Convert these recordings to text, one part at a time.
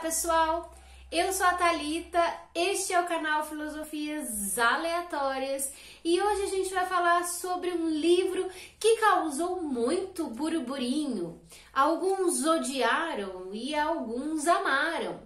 pessoal? Eu sou a Thalita, este é o canal Filosofias Aleatórias e hoje a gente vai falar sobre um livro que causou muito burburinho. Alguns odiaram e alguns amaram.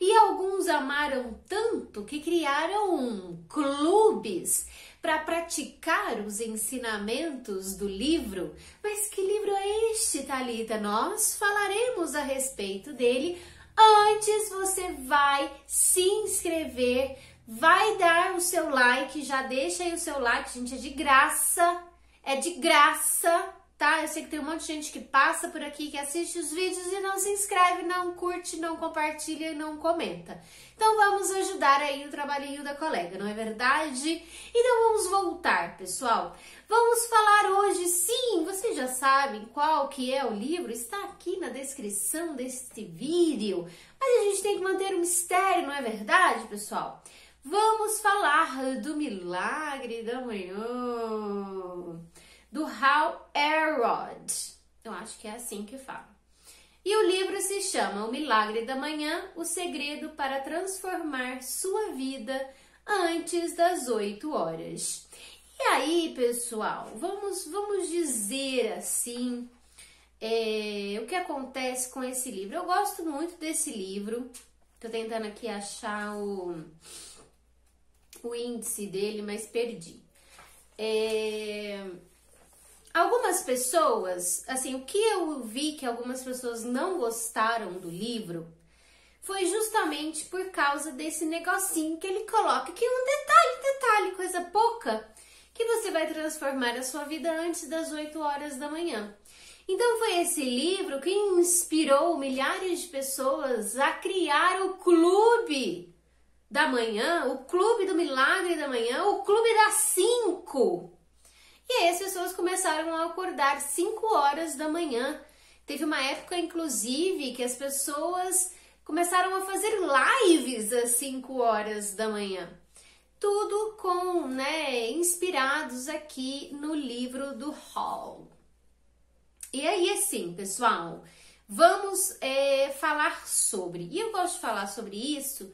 E alguns amaram tanto que criaram clubes para praticar os ensinamentos do livro. Mas que livro é este, Talita? Nós falaremos a respeito dele. Antes você vai se inscrever, vai dar o seu like, já deixa aí o seu like, gente, é de graça. É de graça tá? Eu sei que tem um monte de gente que passa por aqui, que assiste os vídeos e não se inscreve, não curte, não compartilha e não comenta. Então vamos ajudar aí o trabalhinho da colega, não é verdade? Então vamos voltar, pessoal. Vamos falar hoje, sabem qual que é o livro, está aqui na descrição deste vídeo. Mas a gente tem que manter um mistério, não é verdade, pessoal? Vamos falar do milagre da manhã do Hal Elrod. Eu acho que é assim que fala. E o livro se chama O Milagre da Manhã, o segredo para transformar sua vida antes das 8 horas. E aí, pessoal, vamos, vamos dizer assim, é, o que acontece com esse livro. Eu gosto muito desse livro. Tô tentando aqui achar o, o índice dele, mas perdi. É, Algumas pessoas, assim, o que eu vi que algumas pessoas não gostaram do livro foi justamente por causa desse negocinho que ele coloca, que é um detalhe, detalhe, coisa pouca, que você vai transformar a sua vida antes das 8 horas da manhã. Então foi esse livro que inspirou milhares de pessoas a criar o clube da manhã, o clube do milagre da manhã, o clube das 5. E aí as pessoas começaram a acordar 5 horas da manhã. Teve uma época, inclusive, que as pessoas começaram a fazer lives às 5 horas da manhã. Tudo com, né, inspirados aqui no livro do Hall. E aí, assim, pessoal, vamos é, falar sobre. E eu gosto de falar sobre isso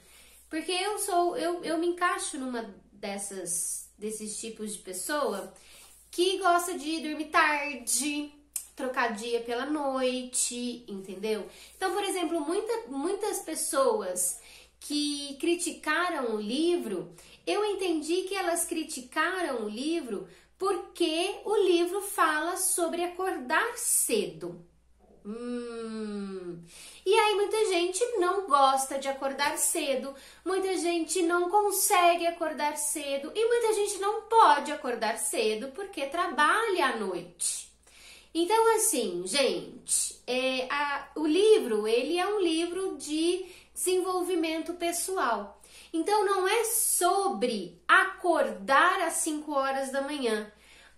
porque eu sou, eu, eu me encaixo numa dessas, desses tipos de pessoa que gosta de dormir tarde, trocar dia pela noite, entendeu? Então, por exemplo, muita, muitas pessoas que criticaram o livro, eu entendi que elas criticaram o livro porque o livro fala sobre acordar cedo. Hum. E aí muita gente não gosta de acordar cedo, muita gente não consegue acordar cedo e muita gente não pode acordar cedo porque trabalha à noite. Então assim, gente, é, a, o livro ele é um livro de desenvolvimento pessoal. Então não é sobre acordar às 5 horas da manhã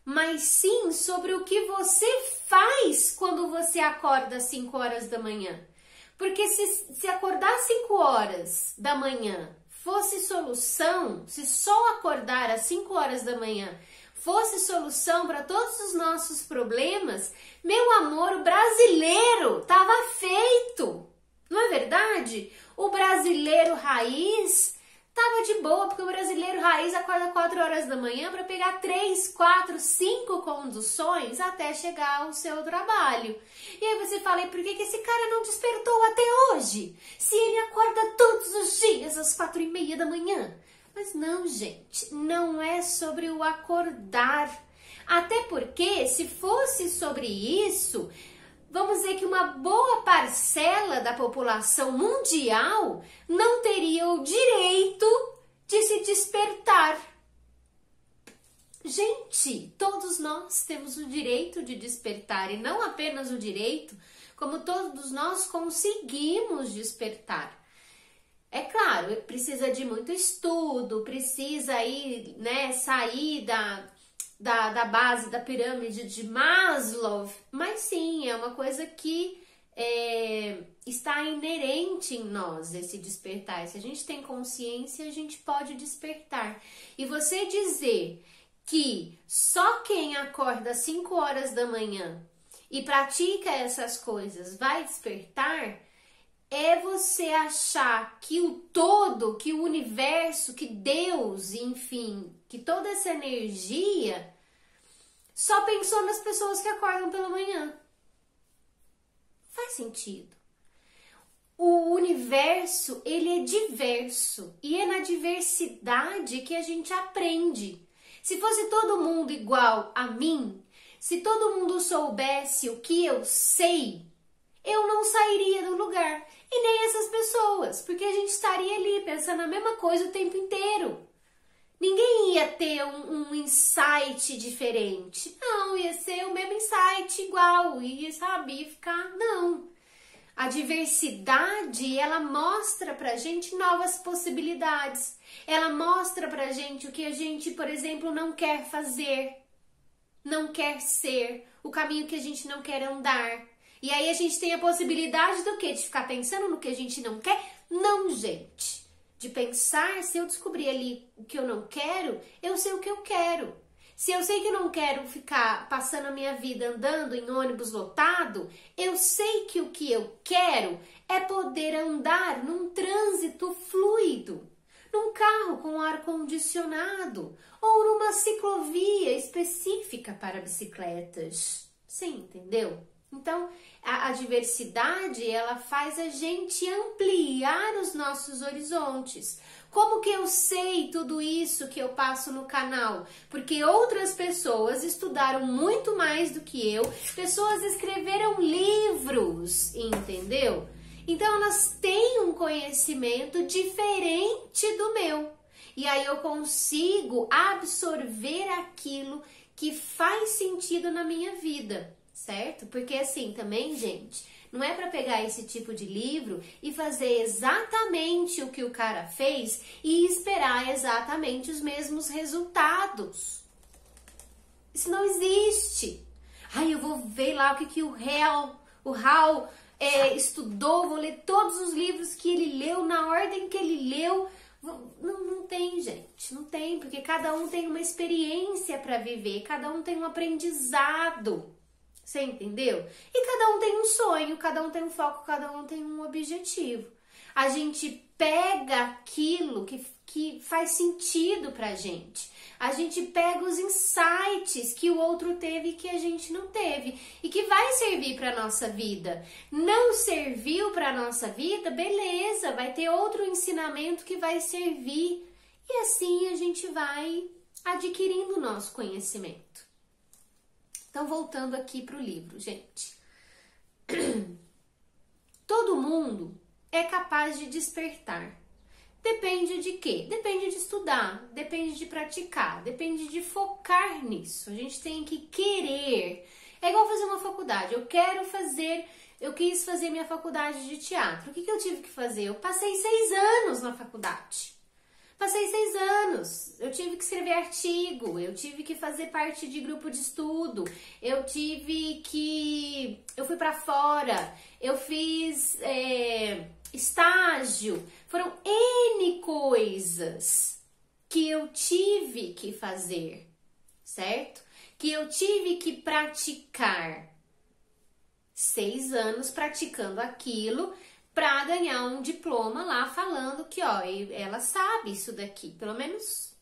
mas sim sobre o que você faz quando você acorda às 5 horas da manhã. Porque se, se acordar às 5 horas da manhã fosse solução, se só acordar às 5 horas da manhã fosse solução para todos os nossos problemas, meu amor, o brasileiro tava feito. Não é verdade? O brasileiro raiz Tava de boa, porque o brasileiro raiz acorda 4 horas da manhã para pegar 3, 4, 5 conduções até chegar ao seu trabalho. E aí você fala, e por que, que esse cara não despertou até hoje? Se ele acorda todos os dias às 4 e meia da manhã. Mas não, gente, não é sobre o acordar. Até porque, se fosse sobre isso, vamos dizer que uma boa parcela da população mundial não teria o direito de se despertar. Gente, todos nós temos o direito de despertar e não apenas o direito, como todos nós conseguimos despertar. É claro, precisa de muito estudo, precisa aí, né, sair da da, da base da pirâmide de Maslow, mas sim, é uma coisa que é, está inerente em nós, esse despertar. Se a gente tem consciência, a gente pode despertar. E você dizer que só quem acorda às 5 horas da manhã e pratica essas coisas vai despertar, é, você achar que o todo, que o universo, que Deus, enfim, que toda essa energia só pensou nas pessoas que acordam pela manhã. Faz sentido. O universo, ele é diverso e é na diversidade que a gente aprende. Se fosse todo mundo igual a mim, se todo mundo soubesse o que eu sei, eu não sairia do lugar. E nem essas pessoas, porque a gente estaria ali pensando a mesma coisa o tempo inteiro. Ninguém ia ter um, um insight diferente. Não, ia ser o mesmo insight igual, ia, sabe, ia ficar. Não. A diversidade, ela mostra pra gente novas possibilidades. Ela mostra pra gente o que a gente, por exemplo, não quer fazer, não quer ser, o caminho que a gente não quer andar. E aí a gente tem a possibilidade do quê? De ficar pensando no que a gente não quer? Não, gente. De pensar, se eu descobrir ali o que eu não quero, eu sei o que eu quero. Se eu sei que eu não quero ficar passando a minha vida andando em ônibus lotado, eu sei que o que eu quero é poder andar num trânsito fluido, num carro com ar condicionado ou numa ciclovia específica para bicicletas. Sim, entendeu? Então, a, a, diversidade, ela faz a gente ampliar os nossos horizontes. Como que eu sei tudo isso que eu passo no canal? Porque outras pessoas estudaram muito mais do que eu, pessoas escreveram livros, entendeu? Então elas têm um conhecimento diferente do meu. E aí eu consigo absorver aquilo que faz sentido na minha vida certo? Porque assim também, gente, não é para pegar esse tipo de livro e fazer exatamente o que o cara fez e esperar exatamente os mesmos resultados. Isso não existe. Ai, eu vou ver lá o que, que o Hal, o Hal é, estudou, vou ler todos os livros que ele leu na ordem que ele leu. Não, não tem, gente, não tem, porque cada um tem uma experiência para viver, cada um tem um aprendizado. Você entendeu? E cada um tem um sonho, cada um tem um foco, cada um tem um objetivo. A gente pega aquilo que, que faz sentido pra gente. A gente pega os insights que o outro teve e que a gente não teve e que vai servir para nossa vida. Não serviu para nossa vida, beleza, vai ter outro ensinamento que vai servir. E assim a gente vai adquirindo o nosso conhecimento. Então, voltando aqui para o livro, gente. Todo mundo é capaz de despertar. Depende de quê? Depende de estudar, depende de praticar, depende de focar nisso. A gente tem que querer. É igual fazer uma faculdade. Eu quero fazer, eu quis fazer minha faculdade de teatro. O que, que eu tive que fazer? Eu passei seis anos na faculdade. Passei seis anos, eu tive que escrever artigo, eu tive que fazer parte de grupo de estudo, eu tive que. Eu fui para fora, eu fiz é, estágio, foram N coisas que eu tive que fazer, certo? Que eu tive que praticar. Seis anos praticando aquilo para ganhar um diploma lá falando que, ó, ela sabe isso daqui, pelo menos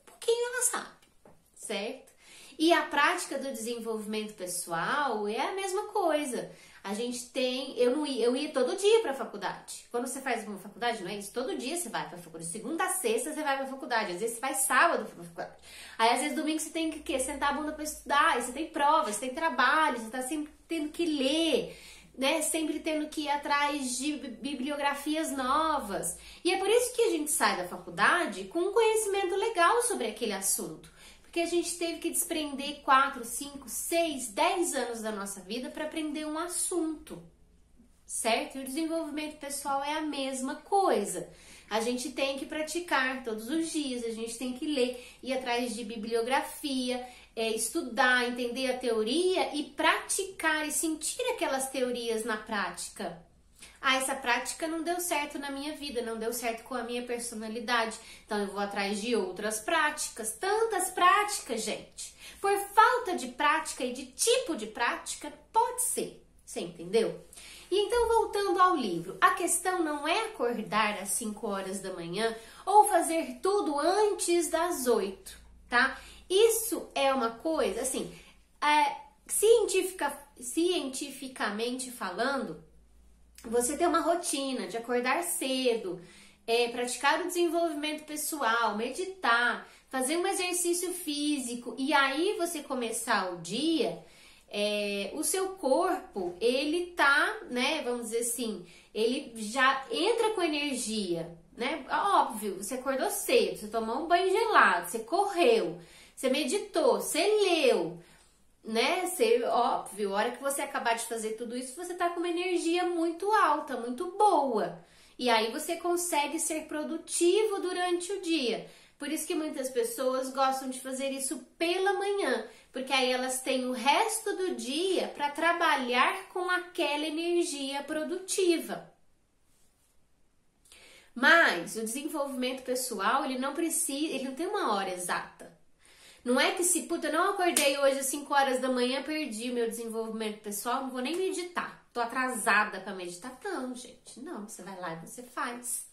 um pouquinho ela sabe, certo? E a prática do desenvolvimento pessoal é a mesma coisa. A gente tem, eu não ia, eu ia todo dia para a faculdade. Quando você faz uma faculdade, não é isso? Todo dia você vai para a faculdade. Segunda a sexta você vai para a faculdade. Às vezes você vai sábado para faculdade. Aí às vezes domingo você tem que quê? sentar a bunda para estudar. Aí você tem prova, você tem trabalho, você tá sempre tendo que ler né, sempre tendo que ir atrás de bibliografias novas. E é por isso que a gente sai da faculdade com um conhecimento legal sobre aquele assunto. Porque a gente teve que desprender 4, 5, 6, 10 anos da nossa vida para aprender um assunto. Certo? E o desenvolvimento pessoal é a mesma coisa. A gente tem que praticar todos os dias, a gente tem que ler, ir atrás de bibliografia, é, estudar, entender a teoria e praticar e sentir aquelas teorias na prática. Ah, essa prática não deu certo na minha vida, não deu certo com a minha personalidade. Então eu vou atrás de outras práticas, tantas práticas, gente. Por falta de prática e de tipo de prática, pode ser. Você entendeu? E então, voltando ao livro, a questão não é acordar às 5 horas da manhã ou fazer tudo antes das 8, tá? Isso é uma coisa, assim, é, cientifica, cientificamente falando, você ter uma rotina de acordar cedo, é, praticar o desenvolvimento pessoal, meditar, fazer um exercício físico e aí você começar o dia, é, o seu corpo ele tá, né? Vamos dizer assim, ele já entra com energia, né? Óbvio, você acordou cedo, você tomou um banho gelado, você correu, você meditou, você leu, né? Ser óbvio, a hora que você acabar de fazer tudo isso, você tá com uma energia muito alta, muito boa. E aí você consegue ser produtivo durante o dia. Por isso que muitas pessoas gostam de fazer isso pela manhã, porque aí elas têm o resto do dia para trabalhar com aquela energia produtiva. Mas o desenvolvimento pessoal, ele não precisa, ele não tem uma hora exata. Não é que se, puta, eu não acordei hoje às 5 horas da manhã, perdi o meu desenvolvimento pessoal, não vou nem meditar. Tô atrasada para meditar. Não, gente, não. Você vai lá e você faz.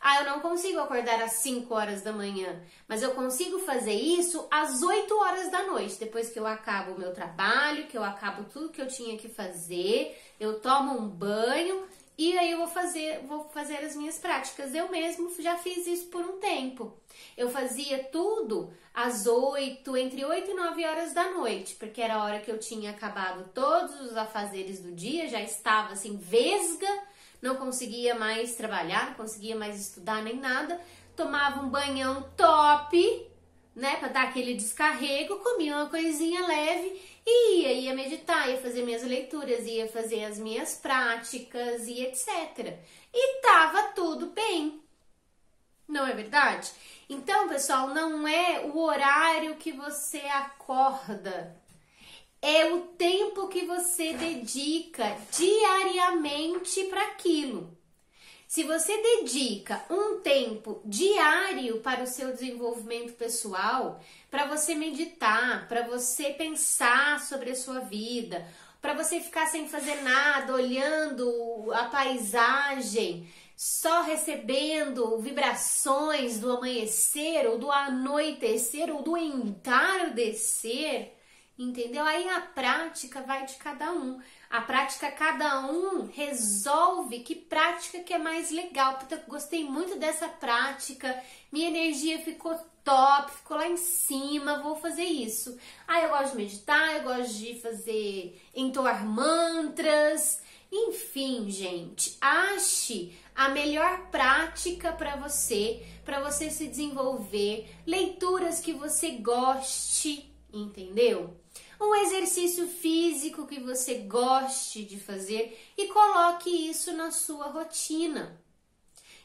Ah, eu não consigo acordar às 5 horas da manhã, mas eu consigo fazer isso às 8 horas da noite, depois que eu acabo o meu trabalho, que eu acabo tudo que eu tinha que fazer, eu tomo um banho e aí eu vou fazer, vou fazer as minhas práticas. Eu mesmo já fiz isso por um tempo. Eu fazia tudo às 8, entre 8 e 9 horas da noite, porque era a hora que eu tinha acabado todos os afazeres do dia, já estava assim, vesga, não conseguia mais trabalhar, não conseguia mais estudar nem nada. Tomava um banhão top, né, para dar aquele descarrego, comia uma coisinha leve e ia, ia meditar, ia fazer minhas leituras, ia fazer as minhas práticas e etc. E tava tudo bem. Não é verdade? Então, pessoal, não é o horário que você acorda, é o tempo que você dedica diariamente para aquilo. Se você dedica um tempo diário para o seu desenvolvimento pessoal, para você meditar, para você pensar sobre a sua vida, para você ficar sem fazer nada, olhando a paisagem, só recebendo vibrações do amanhecer ou do anoitecer ou do entardecer, entendeu? Aí a prática vai de cada um. A prática, cada um resolve que prática que é mais legal. Puta, gostei muito dessa prática, minha energia ficou top, ficou lá em cima, vou fazer isso. Ah, eu gosto de meditar, eu gosto de fazer entoar mantras. Enfim, gente, ache a melhor prática para você, para você se desenvolver, leituras que você goste, entendeu? Um exercício físico que você goste de fazer e coloque isso na sua rotina.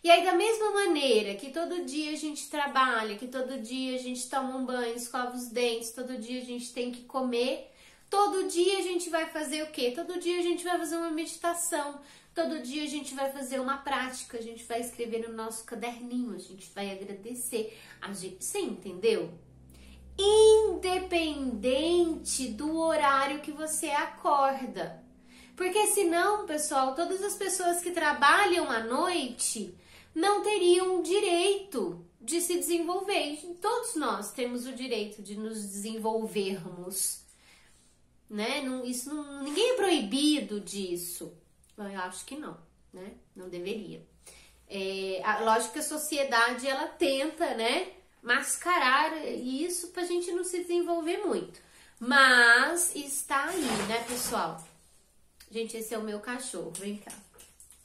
E aí, da mesma maneira que todo dia a gente trabalha, que todo dia a gente toma um banho, escova os dentes, todo dia a gente tem que comer, todo dia a gente vai fazer o quê? Todo dia a gente vai fazer uma meditação, todo dia a gente vai fazer uma prática, a gente vai escrever no nosso caderninho, a gente vai agradecer. A gente, você entendeu? Independente do horário que você acorda. Porque senão, pessoal, todas as pessoas que trabalham à noite não teriam direito de se desenvolver. Todos nós temos o direito de nos desenvolvermos. Né? Não, isso não, ninguém é proibido disso. Eu acho que não, né? Não deveria. É, lógico que a sociedade ela tenta, né? Mascarar isso pra gente não se desenvolver muito. Mas está aí, né, pessoal? Gente, esse é o meu cachorro, vem cá.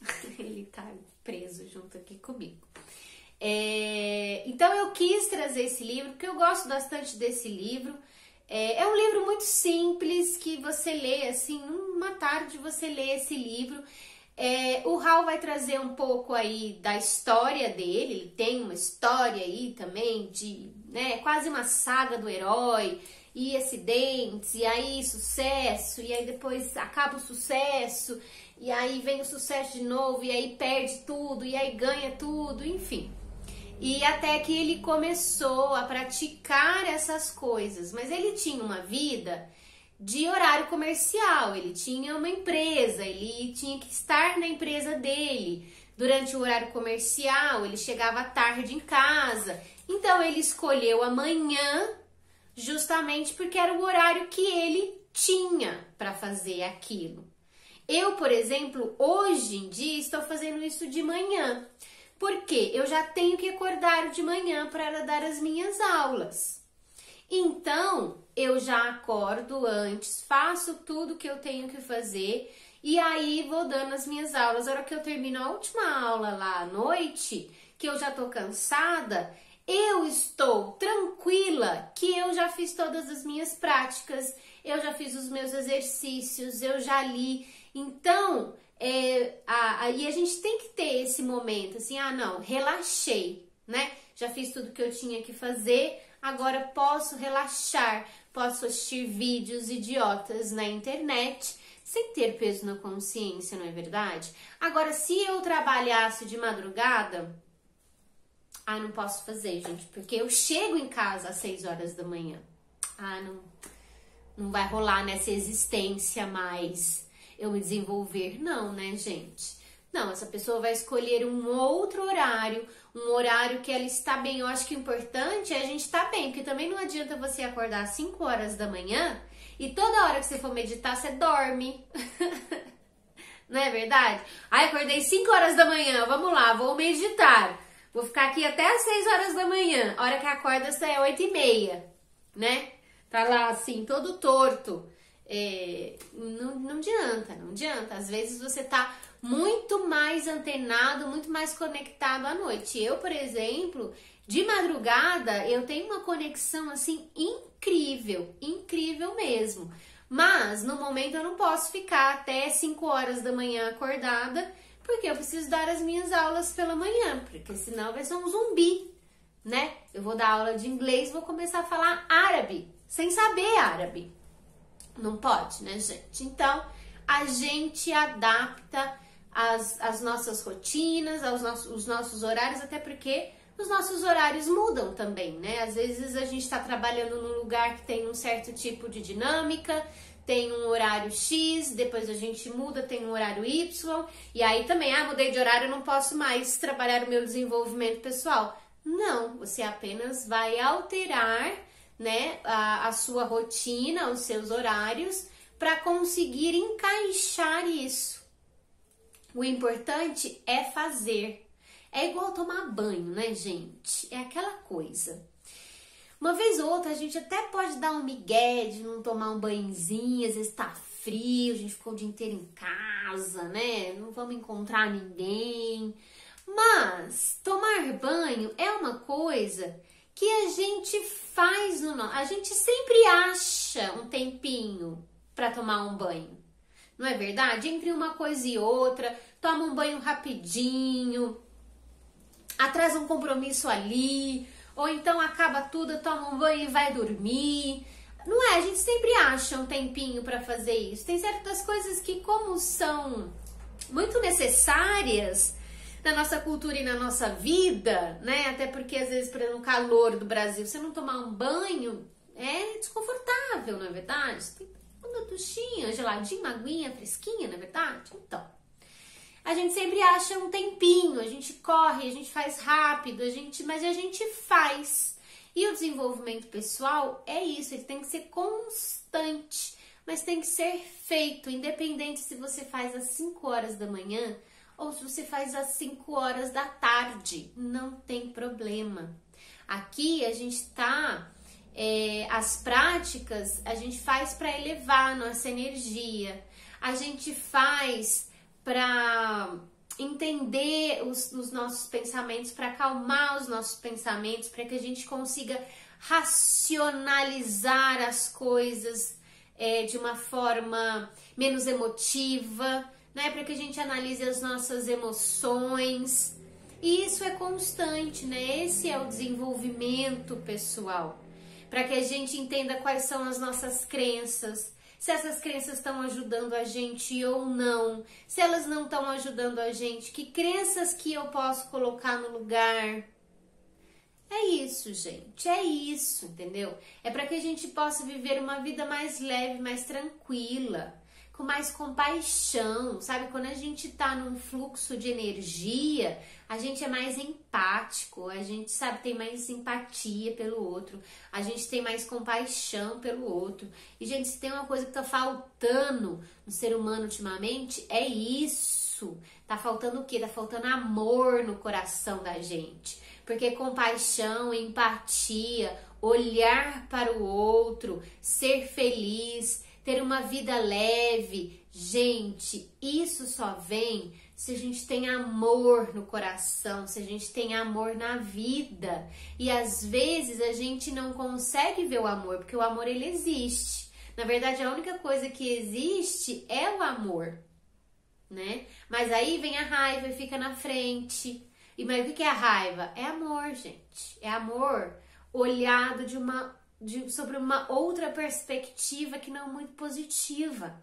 Ele tá preso junto aqui comigo. É, então eu quis trazer esse livro porque eu gosto bastante desse livro. É, é, um livro muito simples que você lê assim, numa tarde você lê esse livro é, o Hal vai trazer um pouco aí da história dele, ele tem uma história aí também de, né, quase uma saga do herói, e acidentes, e aí sucesso, e aí depois acaba o sucesso, e aí vem o sucesso de novo, e aí perde tudo, e aí ganha tudo, enfim. E até que ele começou a praticar essas coisas, mas ele tinha uma vida de horário comercial. Ele tinha uma empresa, ele tinha que estar na empresa dele. Durante o horário comercial, ele chegava tarde em casa. Então ele escolheu amanhã justamente porque era o horário que ele tinha para fazer aquilo. Eu, por exemplo, hoje em dia estou fazendo isso de manhã. Porque eu já tenho que acordar de manhã para dar as minhas aulas. Então, eu já acordo antes, faço tudo que eu tenho que fazer e aí vou dando as minhas aulas. A hora que eu termino a última aula lá à noite, que eu já tô cansada, eu estou tranquila que eu já fiz todas as minhas práticas, eu já fiz os meus exercícios, eu já li. Então, é, a, a gente tem que ter esse momento assim, ah, não, relaxei, né? Já fiz tudo que eu tinha que fazer, agora posso relaxar, posso assistir vídeos idiotas na internet sem ter peso na consciência, não é verdade? Agora, se eu trabalhasse de madrugada, ah, não posso fazer, gente, porque eu chego em casa às 6 horas da manhã. Ah, não, não vai rolar nessa existência mais eu me desenvolver. Não, né, gente? Não, essa pessoa vai escolher um outro horário, um horário que ela está bem. Eu acho que o importante é a gente estar tá bem, porque também não adianta você acordar às 5 horas da manhã e toda hora que você for meditar, você dorme. não é verdade? Ai, acordei 5 horas da manhã, vamos lá, vou meditar. Vou ficar aqui até às 6 horas da manhã. A hora que acorda, você é 8 e meia, né? Tá lá assim, todo torto. É, não, não adianta, não adianta. Às vezes você tá muito mais antenado, muito mais conectado à noite. Eu, por exemplo, de madrugada, eu tenho uma conexão assim incrível, incrível mesmo. Mas no momento eu não posso ficar até 5 horas da manhã acordada, porque eu preciso dar as minhas aulas pela manhã, porque senão vai ser um zumbi, né? Eu vou dar aula de inglês, vou começar a falar árabe, sem saber árabe. Não pode, né, gente? Então, a gente adapta as, as nossas rotinas, aos nossos, os nossos horários, até porque os nossos horários mudam também, né? Às vezes a gente está trabalhando num lugar que tem um certo tipo de dinâmica, tem um horário X, depois a gente muda, tem um horário Y, e aí também, ah, mudei de horário, não posso mais trabalhar o meu desenvolvimento pessoal. Não, você apenas vai alterar né, a, a sua rotina, os seus horários, para conseguir encaixar isso. O importante é fazer. É igual tomar banho, né, gente? É aquela coisa. Uma vez ou outra, a gente até pode dar um migué de não tomar um banhozinho, às vezes tá frio, a gente ficou o dia inteiro em casa, né? Não vamos encontrar ninguém. Mas tomar banho é uma coisa que a gente faz no A gente sempre acha um tempinho para tomar um banho. Não é verdade? Entre uma coisa e outra, toma um banho rapidinho, atrasa um compromisso ali, ou então acaba tudo, toma um banho e vai dormir. Não é? A gente sempre acha um tempinho para fazer isso. Tem certas coisas que, como são muito necessárias, na nossa cultura e na nossa vida, né? Até porque às vezes, por exemplo, no calor do Brasil, você não tomar um banho é desconfortável, não é verdade? Você tem uma duchinha, geladinha, uma aguinha fresquinha, não é verdade? Então, a gente sempre acha um tempinho, a gente corre, a gente faz rápido, a gente, mas a gente faz. E o desenvolvimento pessoal é isso, ele tem que ser constante, mas tem que ser feito, independente se você faz às 5 horas da manhã ou se você faz às 5 horas da tarde, não tem problema. Aqui a gente tá, é, as práticas a gente faz para elevar nossa energia, a gente faz para entender os, os nossos pensamentos, para acalmar os nossos pensamentos, para que a gente consiga racionalizar as coisas é, de uma forma menos emotiva né? Para que a gente analise as nossas emoções. E isso é constante, né? Esse é o desenvolvimento pessoal. Para que a gente entenda quais são as nossas crenças, se essas crenças estão ajudando a gente ou não, se elas não estão ajudando a gente, que crenças que eu posso colocar no lugar. É isso, gente. É isso, entendeu? É para que a gente possa viver uma vida mais leve, mais tranquila, com mais compaixão, sabe? Quando a gente tá num fluxo de energia, a gente é mais empático, a gente sabe tem mais simpatia pelo outro, a gente tem mais compaixão pelo outro. E gente, se tem uma coisa que tá faltando no ser humano ultimamente, é isso. Tá faltando o quê? Tá faltando amor no coração da gente porque compaixão, empatia, olhar para o outro, ser feliz, ter uma vida leve, gente, isso só vem se a gente tem amor no coração, se a gente tem amor na vida. E às vezes a gente não consegue ver o amor, porque o amor ele existe. Na verdade, a única coisa que existe é o amor, né? Mas aí vem a raiva e fica na frente. E mas o que é a raiva? É amor, gente. É amor olhado de uma de, sobre uma outra perspectiva que não muito positiva.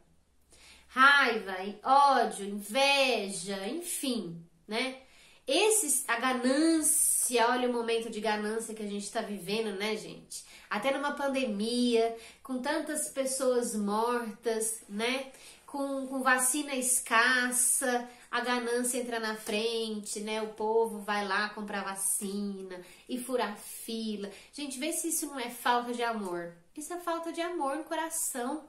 Raiva, ódio, inveja, enfim, né? Esses, a ganância, olha o momento de ganância que a gente está vivendo, né, gente? Até numa pandemia, com tantas pessoas mortas, né? Com, com vacina escassa, a ganância entra na frente, né? O povo vai lá comprar vacina e furar fila. Gente, vê se isso não é falta de amor. Isso é falta de amor no coração,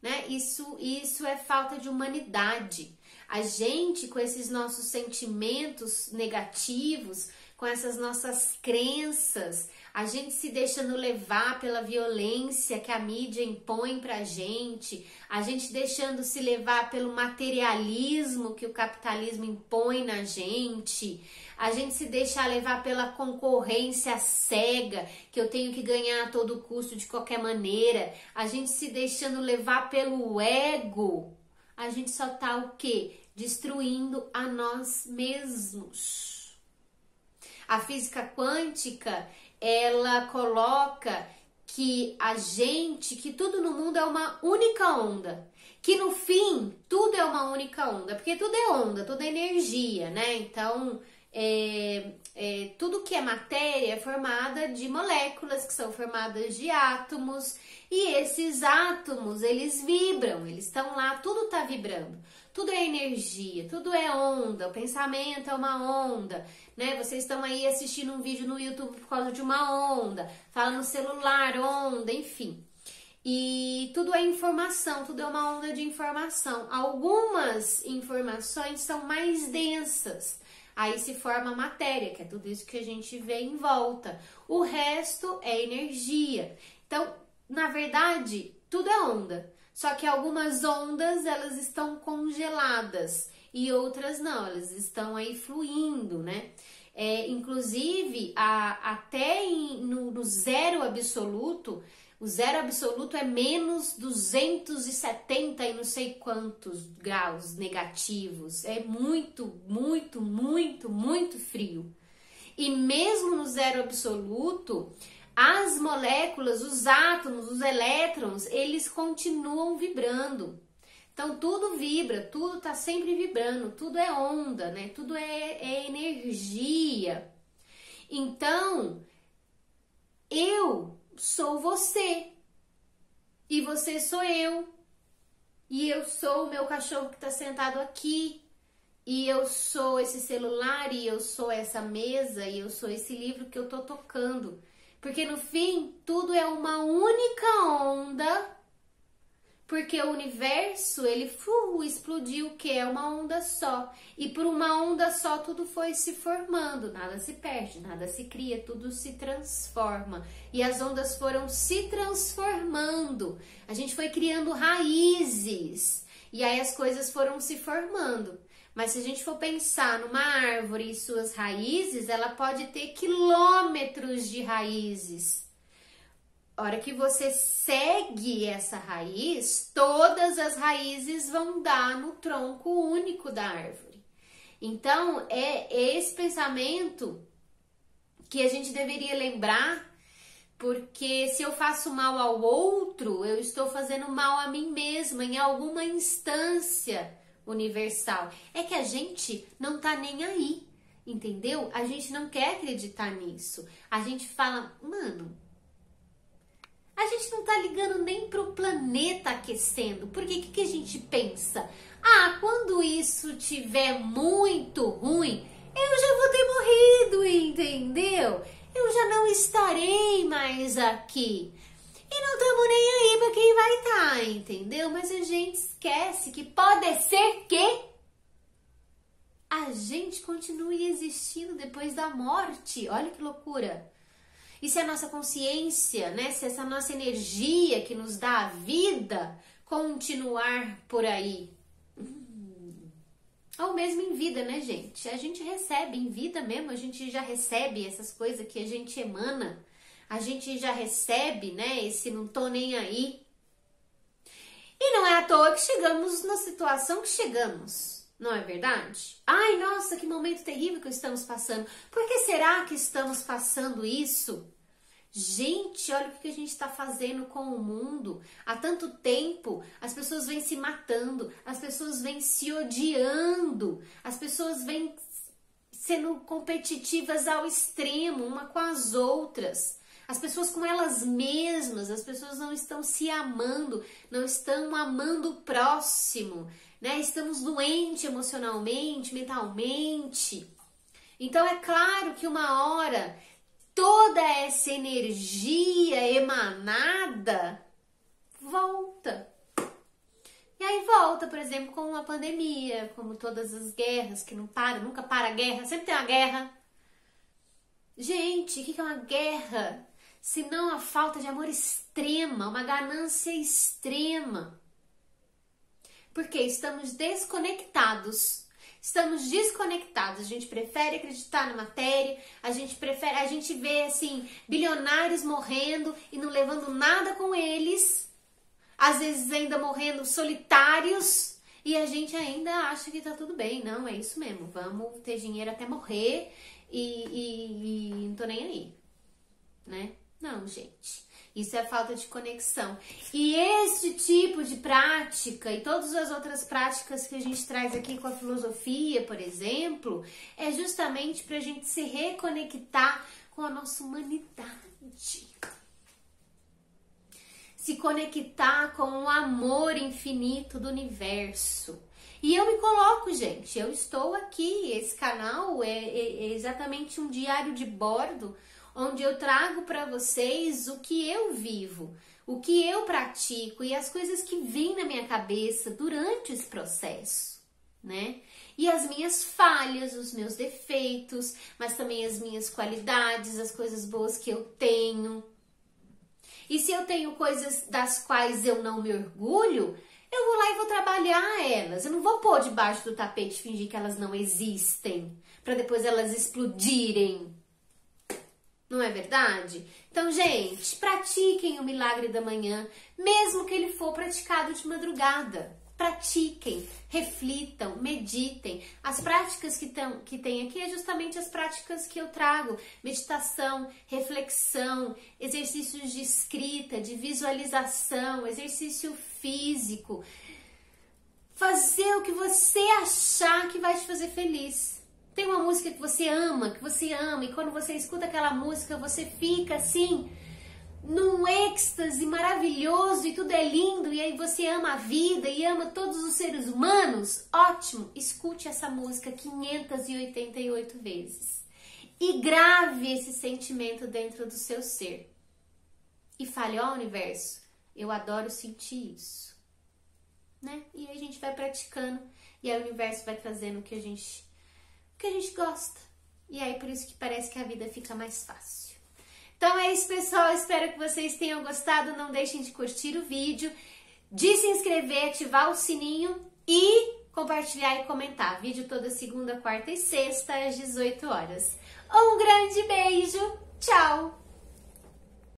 né? Isso, isso é falta de humanidade. A gente, com esses nossos sentimentos negativos, com essas nossas crenças, a gente se deixando levar pela violência que a mídia impõe pra gente, a gente deixando se levar pelo materialismo que o capitalismo impõe na gente, a gente se deixar levar pela concorrência cega, que eu tenho que ganhar a todo custo de qualquer maneira, a gente se deixando levar pelo ego, a gente só tá o quê? Destruindo a nós mesmos. A física quântica, ela coloca que a gente, que tudo no mundo é uma única onda. Que no fim, tudo é uma única onda, porque tudo é onda, tudo é energia, né? Então, é, é, tudo que é matéria é formada de moléculas que são formadas de átomos e esses átomos eles vibram, eles estão lá, tudo está vibrando, tudo é energia, tudo é onda, o pensamento é uma onda né? Vocês estão aí assistindo um vídeo no YouTube por causa de uma onda, fala no celular, onda, enfim. E tudo é informação, tudo é uma onda de informação. Algumas informações são mais densas. Aí se forma matéria, que é tudo isso que a gente vê em volta. O resto é energia. Então, na verdade, tudo é onda. Só que algumas ondas elas estão congeladas e outras não, elas estão aí fluindo, né? É, inclusive, a, até em, no, no zero absoluto, o zero absoluto é menos 270 e não sei quantos graus negativos. É muito, muito, muito, muito frio. E mesmo no zero absoluto, as moléculas, os átomos, os elétrons, eles continuam vibrando. Então tudo vibra, tudo está sempre vibrando, tudo é onda, né? Tudo é, é energia. Então eu sou você e você sou eu e eu sou o meu cachorro que está sentado aqui e eu sou esse celular e eu sou essa mesa e eu sou esse livro que eu tô tocando. Porque no fim, tudo é uma única onda porque o universo ele fu, explodiu que? É uma onda só. E por uma onda só tudo foi se formando. Nada se perde nada se cria tudo se transforma. E as ondas foram se transformando. A gente foi criando raízes. E aí as coisas foram se formando mas se a gente for pensar numa árvore e suas raízes ela pode ter quilômetros de raízes a hora que você segue essa raiz, todas as raízes vão dar no tronco único da árvore. Então, é esse pensamento que a gente deveria lembrar, porque se eu faço mal ao outro, eu estou fazendo mal a mim mesma em alguma instância universal. É que a gente não tá nem aí. Entendeu? A gente não quer acreditar nisso. A gente fala, mano, a gente não tá ligando nem pro planeta aquecendo. Porque que, que a gente pensa? Ah, quando isso tiver muito ruim, eu já vou ter morrido, entendeu? Eu já não estarei mais aqui. E não estamos nem aí para quem vai estar, tá, entendeu? Mas a gente esquece que pode ser que a gente continue existindo depois da morte. Olha que loucura. E se a nossa consciência, né, se essa nossa energia que nos dá a vida continuar por aí, ou mesmo em vida, né, gente? A gente recebe em vida mesmo, a gente já recebe essas coisas que a gente emana, a gente já recebe, né, esse não tô nem aí. E não é à toa que chegamos na situação que chegamos, não é verdade? Ai, nossa, que momento terrível que estamos passando. Por que será que estamos passando isso? Gente, olha o que a gente está fazendo com o mundo. Há tanto tempo, as pessoas vêm se matando, as pessoas vêm se odiando, as pessoas vêm sendo competitivas ao extremo, uma com as outras. As pessoas com elas mesmas, as pessoas não estão se amando, não estão amando o próximo, né? Estamos doentes emocionalmente, mentalmente. Então é claro que uma hora toda essa energia emanada volta. E aí volta, por exemplo, com uma pandemia, como todas as guerras que não param, nunca para a guerra, sempre tem uma guerra. Gente, o que é uma guerra? Senão a falta de amor extrema, uma ganância extrema. Porque estamos desconectados estamos desconectados. A gente prefere acreditar na matéria, a gente prefere, a gente vê assim, bilionários morrendo e não levando nada com eles, às vezes ainda morrendo solitários, e a gente ainda acha que tá tudo bem. Não, é isso mesmo, vamos ter dinheiro até morrer e, e, e não tô nem aí, né? Não, gente. Isso é falta de conexão. E esse tipo de prática e todas as outras práticas que a gente traz aqui com a filosofia, por exemplo, é justamente para a gente se reconectar com a nossa humanidade. Se conectar com o amor infinito do universo. E eu me coloco, gente, eu estou aqui. Esse canal é, é, é exatamente um diário de bordo onde eu trago para vocês o que eu vivo, o que eu pratico e as coisas que vêm na minha cabeça durante esse processo, né? E as minhas falhas, os meus defeitos, mas também as minhas qualidades, as coisas boas que eu tenho. E se eu tenho coisas das quais eu não me orgulho, eu vou lá e vou trabalhar elas. Eu não vou pôr debaixo do tapete fingir que elas não existem, para depois elas explodirem não é verdade? Então, gente, pratiquem o milagre da manhã, mesmo que ele for praticado de madrugada. Pratiquem, reflitam, meditem. As práticas que, tão, que tem aqui é justamente as práticas que eu trago: meditação, reflexão, exercícios de escrita, de visualização, exercício físico. Fazer o que você achar que vai te fazer feliz. Tem uma música que você ama, que você ama, e quando você escuta aquela música, você fica assim, num êxtase maravilhoso e tudo é lindo, e aí você ama a vida e ama todos os seres humanos. Ótimo! Escute essa música 588 vezes e grave esse sentimento dentro do seu ser. E fale, ó oh, universo, eu adoro sentir isso. Né? E aí a gente vai praticando e aí o universo vai trazendo o que a gente que a gente gosta. E aí por isso que parece que a vida fica mais fácil. Então é isso, pessoal. Espero que vocês tenham gostado. Não deixem de curtir o vídeo, de se inscrever, ativar o sininho e compartilhar e comentar. Vídeo toda segunda, quarta e sexta às 18 horas. Um grande beijo. Tchau.